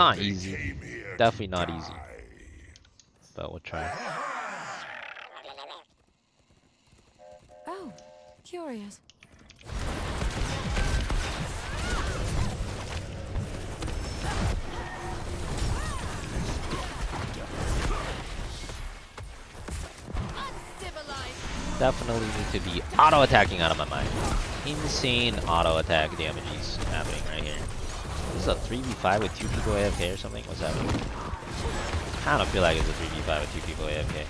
Not easy. Definitely not easy. But we'll try. Oh, curious. Definitely need to be auto attacking out of my mind. Insane auto attack damages happening right here. This is a 3v5 with two people AFK or something? What's happening? I don't feel like it's a 3v5 with two people AFK.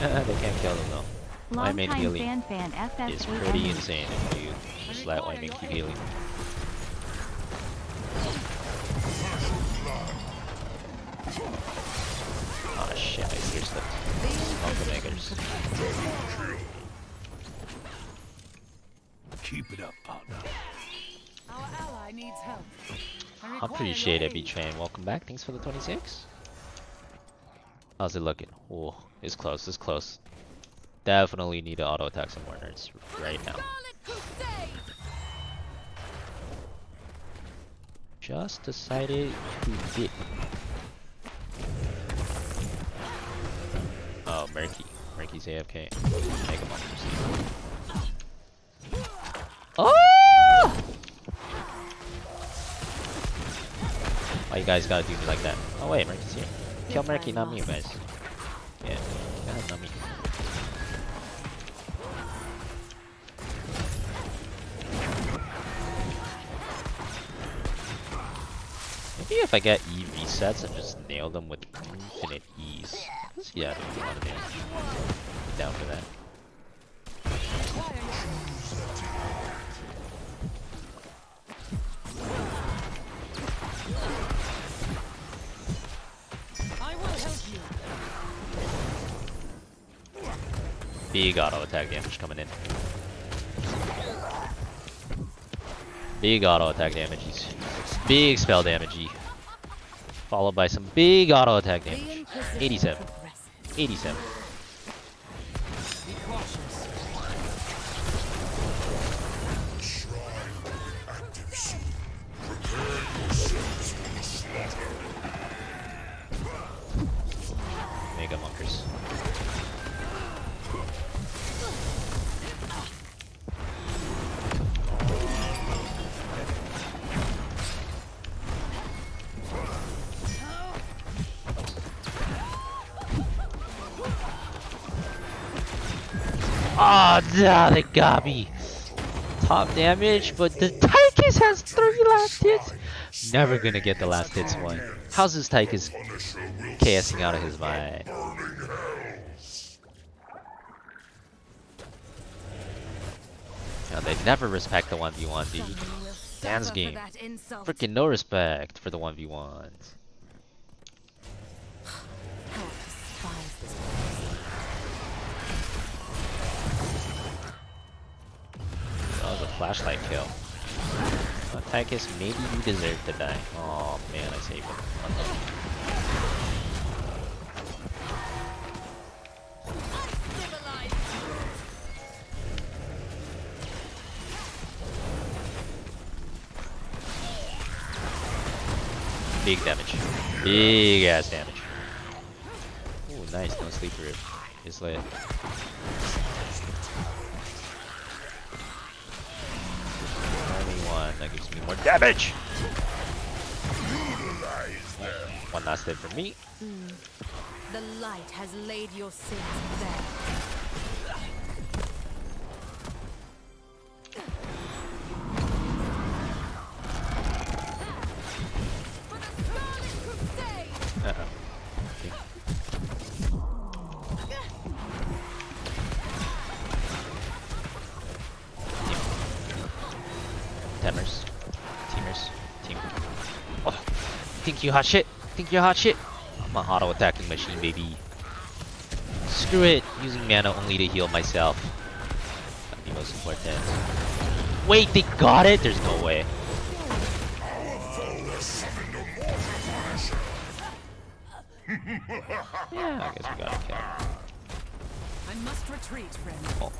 they can't kill them though. My main healing fan fan FF is pretty insane if you just let Whitemane keep healing. Oh shit, I hear stuff. Smoke makers. Keep it up, partner. I appreciate it, B-Train. Welcome back. Thanks for the 26. How's it looking? Oh, it's close. It's close. Definitely need to auto attack some more nerds right now. Just decided to get. Oh, Murky. Murky's AFK. Make him on Oh! Why you guys gotta do me like that? Oh wait, Murky's here. Kill Murky, not me, you guys. Yeah, not me. Maybe if I get E resets and just nail them with infinite ease. Yeah, do damage. Down for that. Big auto attack damage coming in. Big auto attack damages. Big spell damage. Followed by some big auto attack damage. 87. 87. Oh, they got me. Top damage, but the Tychus has three last hits. Never gonna get the last hits one. How's this Tychus KSing out of his mind? Yeah, they never respect the 1v1, dude. Dance game. Freaking no respect for the 1v1s. Flashlight kill. Uh, Tychus, maybe you deserve to die. Oh man, I saved him. Big damage. Big ass damage. Ooh, nice. No sleep. It's lit. Only one that gives me more damage. One last hit for me. Hmm. The light has laid your sins bare. Think you hot shit? Think you're hot shit? I'm an auto attacking machine, baby. Screw it. Using mana only to heal myself. That'd be most important. Wait, they got it? There's no way. Yeah, I guess we got a kill. I must retreat, friend. Oh.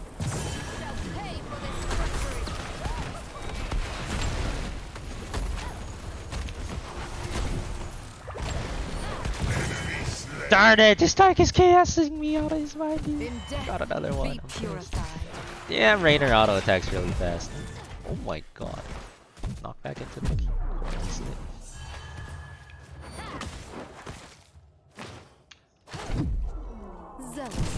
Darn it! This Tyke is chaosing me out of his mind. dude. In death, Got another one. be I'm close. purified. Damn, Raynor auto attacks really fast. Oh my god. Knock back into the corner. isn't it? Zealous.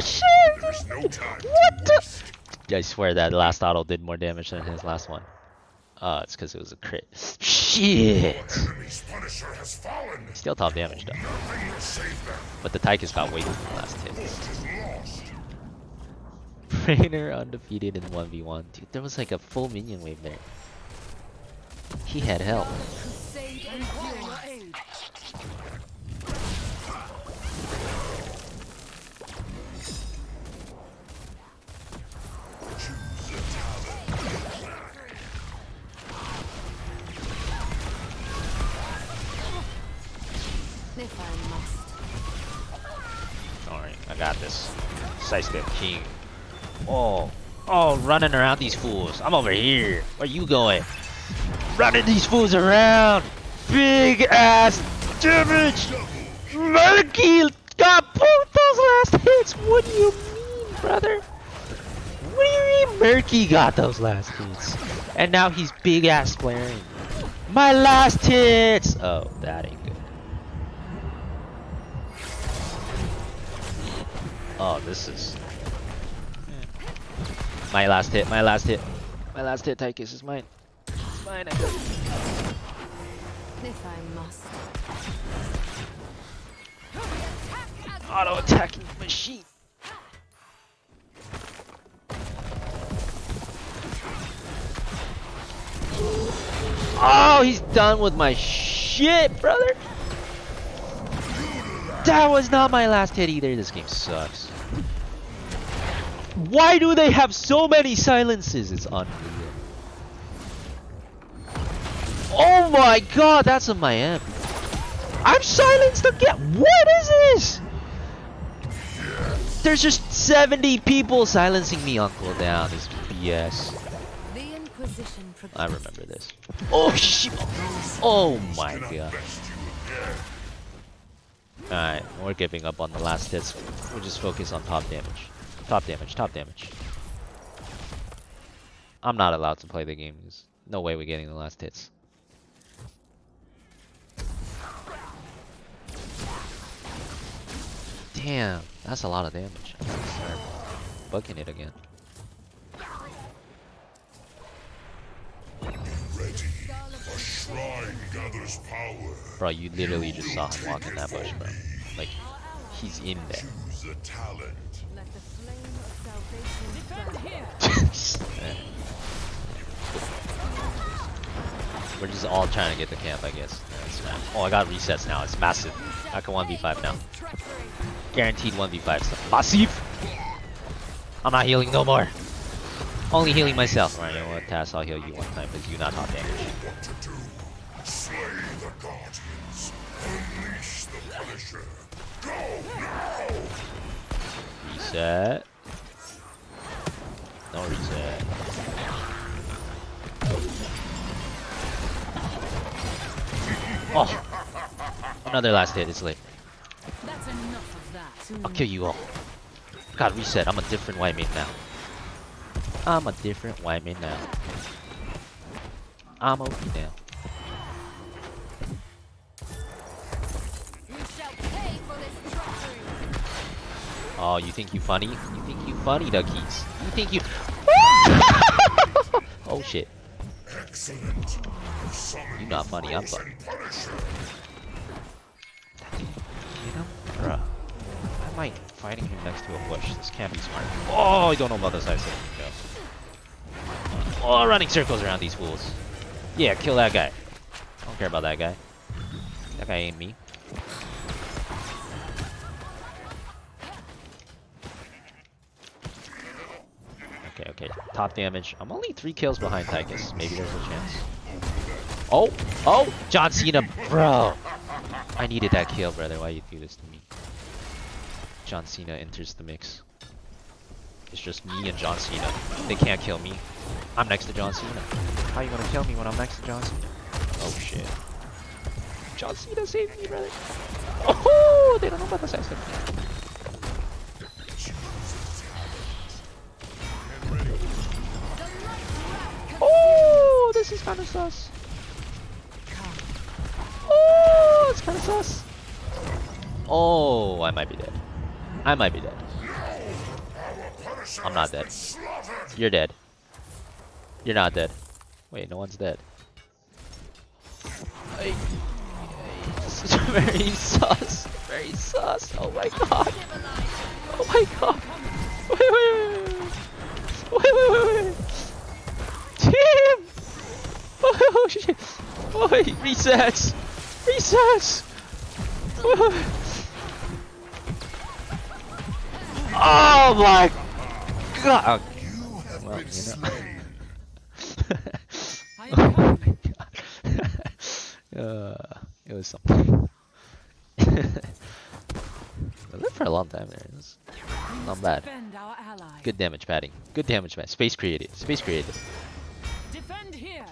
Shit! No. What the? I swear that last auto did more damage than his last one. Uh, it's because it was a crit. Shit! Still top damage though. But the Tychus got weighted in the last hit. Is lost. Raynor undefeated in 1v1. Dude, there was like a full minion wave there. He had help. If I must. Alright, I got this. Sidestep King. Oh. Oh, running around these fools. I'm over here. Where you going? Running these fools around. Big ass damage. Murky got both those last hits. What do you mean, brother? What do you mean Murky got those last hits? And now he's big ass flaring. My last hits. Oh, that ain't Oh, this is my last hit. My last hit. My last hit. Tychus is mine. It's mine. I got- If I must. Auto attacking machine. Oh, he's done with my shit, brother. That was not my last hit either. This game sucks. Why do they have so many silences? It's unreal. Oh my god, that's a Miami. I'm silenced again. What is this? There's just 70 people silencing me on cooldown. This BS. I remember this. Oh shit! Oh my god. best you again. Alright, we're giving up on the last hits. We'll just focus on top damage. Top damage, top damage. I'm not allowed to play the game. There's no way we're getting the last hits. Damn, that's a lot of damage. I'm gonna start bucking it again. Ready. A shrine gathers power. Bro, you literally just saw him walk in that bush, bro. Like, he's in there. Choose a talent. Let the flame of salvation burn. We're just all trying to get the camp, I guess. Oh, I got resets now. It's massive. I can 1v5 now. Guaranteed 1v5 stuff. Massive! I'm not healing no more. Only healing myself. Alright, you know what, Tass? I'll heal you one time because you not top damage. What to do? Slay the guardians. Unleash the Punisher. Reset. No reset. Oh! Another last hit, it's late. That's enough of that. I'll kill you all. God, reset. I'm a different Whitemane now. I'm a different Whitemane now. I'm OP now. Oh, you think you funny? You think you funny, duckies? You think you? oh shit! Excellent. You summon You not funny, I'm Punisher. You know, bruh. I fighting him next to a bush? This can't be smart. Oh, I don't know about this ice. Go. Oh, running circles around these fools. Yeah, kill that guy. I don't care about that guy. That guy ain't me. Top damage. I'm only three kills behind Tychus. Maybe there's a chance. Oh! Oh! John Cena, bro! I needed that kill, brother. Why you do this to me? John Cena enters the mix. It's just me and John Cena. They can't kill me. I'm next to John Cena. How you gonna kill me when I'm next to John Cena? Oh shit. John Cena saved me, brother. Oh, they don't know about the sidestep. This is kind of sus. Oh, it's kind of sus. Oh, I might be dead. I might be dead. I'm not dead. You're dead. You're not dead. Wait, no one's dead. Ay, ay, This is very sus. Very sus. Oh my god. Oh my god. Wait, wait, wait, wait. Wait, wait, wait, wait. Tim! Oh shit. Wait, resets. Resets. Oh my god. You have Well, been you know. oh my god. Uh, it was something. I lived for a long time there. It was not bad. Defend our ally. Good damage padding. Good damage man. Space created. Space created. Defend here.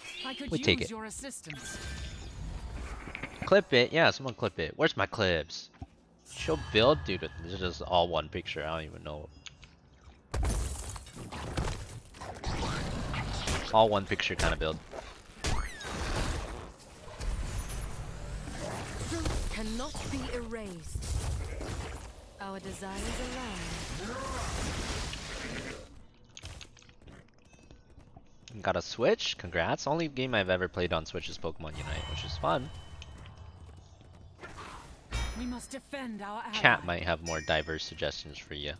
I could We take it. your assistance. Clip it. Yeah, someone clip it. Where's my clips? Show build? Dude, this is just all one picture. I don't even know. All one picture kind of build. Cannot be erased. Our desires align. Got a Switch? Congrats. Only game I've ever played on Switch is Pokemon Unite, which is fun. We must defend our ally. Chat might have more diverse suggestions for you.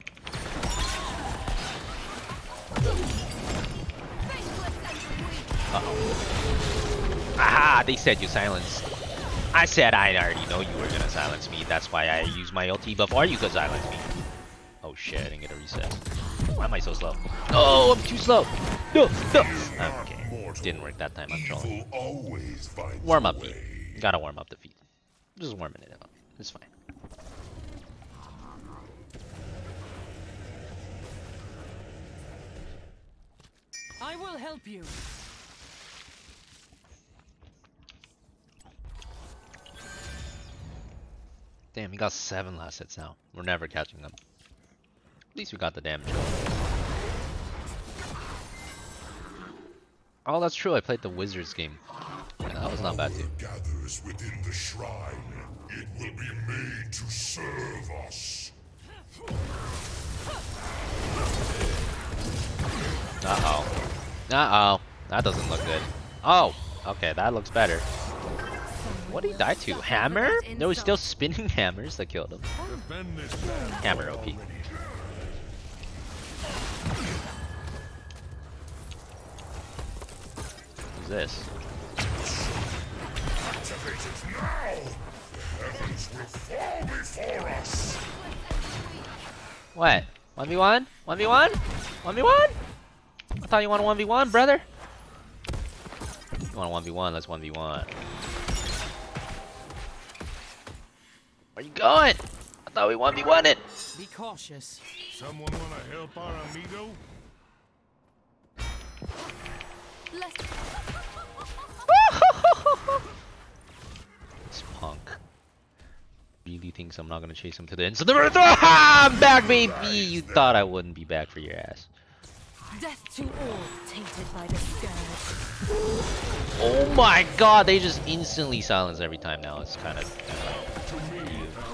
Uh-oh. Aha! They said you silenced. I said I already know you were gonna silence me. That's why I used my ulti before you could silence me. Oh shit, I didn't get a reset. Why am I so slow? Oh, I'm too slow. No, no. Okay, didn't work that time. I'm trolling. Evil always finds Warm up beat. way. Gotta warm up the feet. Just warming it up. It's fine. I will help you. Damn, he got seven last hits now. We're never catching them. At least we got the damage. Oh, that's true. I played the Wizards game. Yeah, that was not bad too. gathers within the shrine. It will be made to serve us. Uh oh. Uh oh. That doesn't look good. Oh. Okay, that looks better. What did he die to? Hammer? No, was still spinning hammers that killed him. Hammer OP. Who's this? Activate it now! The heavens will fall before us! What? 1v1? 1v1? 1v1? I thought you wanted 1v1, brother. You want 1v1? Let's 1v1. Where you going? I thought we 1v1 it. Be cautious. Someone wanna help our amigo? this punk really thinks I'm not gonna chase him to the end. So the ah, I'm back, baby. You thought I wouldn't be back for your ass. Death to all tainted by the scourge. Oh my god, they just instantly silence every time now. It's kind of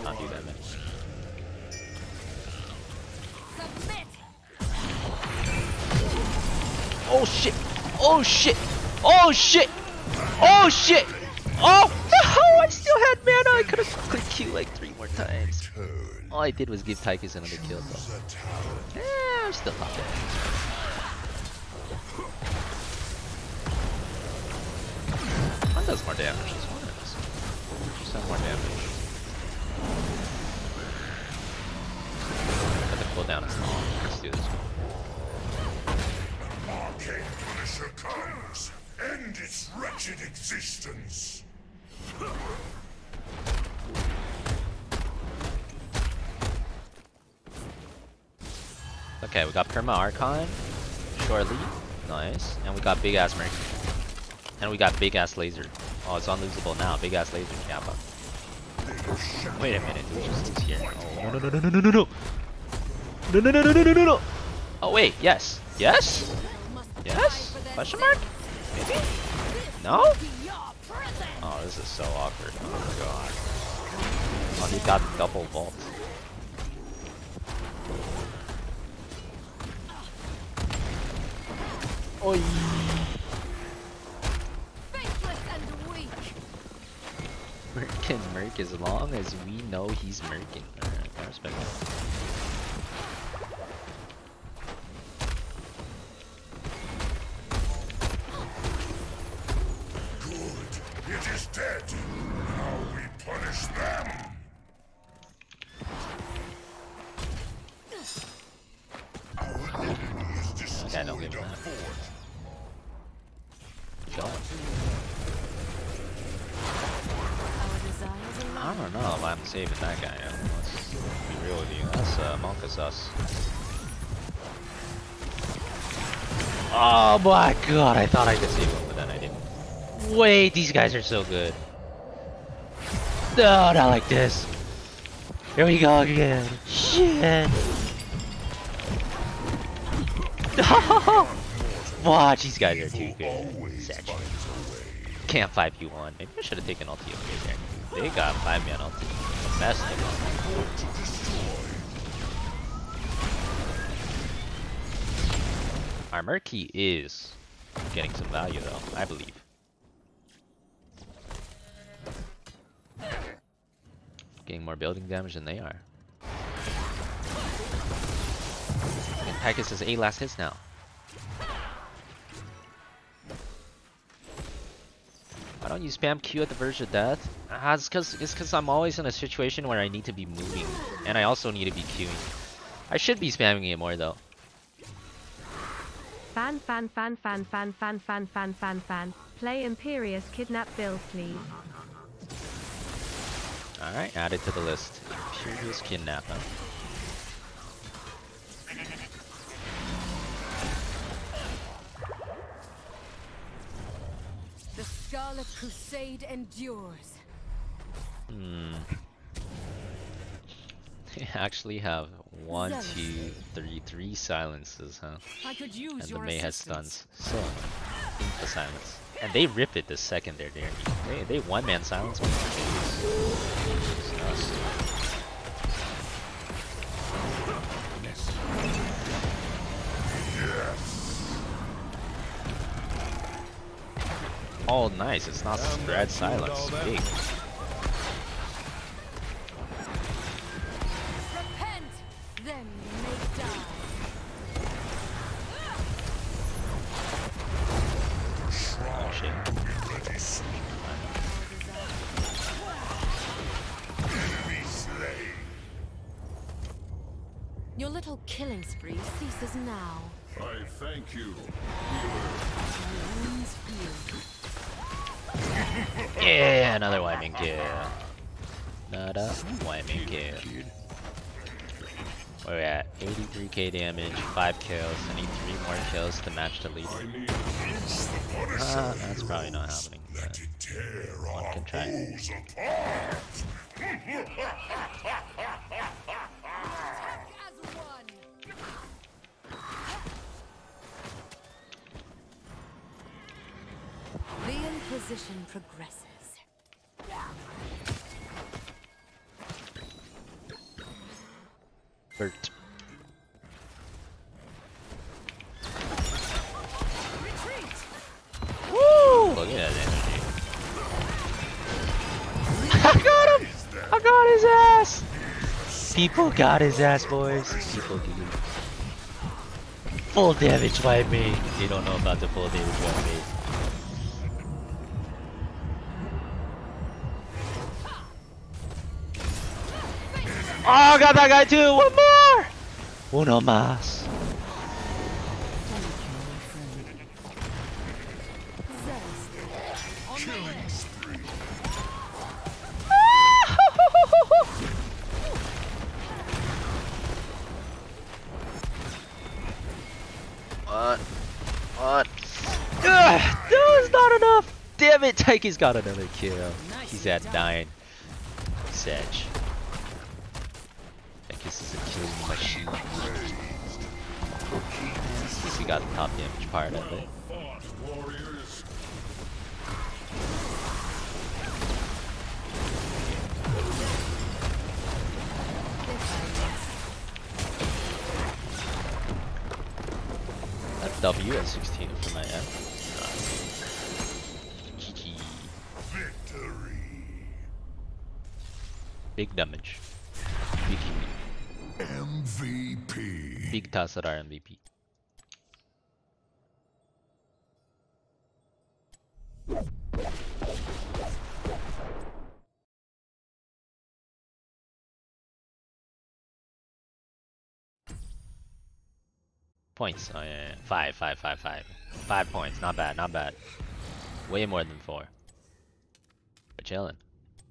not do that, man. Oh shit! Oh shit! Oh shit! Oh shit! Oh! I still had mana. I could have clicked Q like three more times. All I did was give Tychus another kill, though. Eh, I'm still not dead. One does more damage. This one does. Just have more damage. But the cooldown is long. Let's do this. Arcane Punisher comes! End its wretched existence! Okay, we got Perma Archon. Surely. Nice. And we got big ass Merc. And we got big ass laser. Oh, it's unlosable now. Big ass laser Kappa. Wait a minute. Just here. Oh, no, no, no, no, no, no, no. No, no, no, no, no, no, no, no. Oh, wait. Yes. Yes? Yes? Question mark? Maybe? No? Oh, this is so awkward. Oh, God. Oh, he got double vault. Oi. Faithless and weak. Merc can merc as long as we know he's merking. Alright, uh, I respect that. Is dead. Now we punish them. Our enemy don't destroyed give a fort. Go. Our I don't know if I'm saving that guy. Let's be real with you. That's uh, Monka's us. Oh my god, I thought I could save him, Wait, these guys are so good. No, not like this. Here we go again. Shit. Watch, these guys are too good. Can't 5v1. Maybe I should have taken ulti over there. They got 5 man ulti. The best. To destroy. Our Murky is getting some value though, I believe. Getting more building damage than they are. And Tychus has 8 last hits now. Why don't you spam Q at the verge of death? Ah, it's cause it's cause I'm always in a situation where I need to be moving. And I also need to be queuing. I should be spamming it more though. Fan fan fan fan fan fan fan fan fan fan. Play Imperious Kidnap Bill please. Alright, add it to the list. Imperious Kidnapper. The Scarlet Crusade endures. Hmm. They actually have one, two, three, three silences, huh? I could use And the your May has stuns. So, the silence. And they ripped it the second they're They, they one-man silence. Oh, nice. It's not spread Silence. Big. Now. I thank you. Wounds. Yeah, another Whitemane kill. Another Whitemane kill. Where we at? 83k damage, 5 kills. I need 3 more kills to match the leader. I need loose the Punisher. Uh, that's probably not happening. But one can try. The Inquisition progresses. Bert. Retreat! Woo! Look at that energy. I got him! I got his ass! People got his ass, boys. People do. Full damage by me. They don't know about the full damage by me. Oh, got that guy too! One more! Uno más. Zest. On my Killing way. spree. What? on. Ugh, it's not enough. Damn it, Tychus got another kill. He's at nine. Sedge. Tychus is a killing machine. At least we got the top damage part of it. That W at 16 for my. Victory. Big damage. Big. MVP. Big toss at MVP. Points. Oh yeah, yeah. Five, five, five, five. Five points. Not bad, not bad. Way more than four. We're chilling.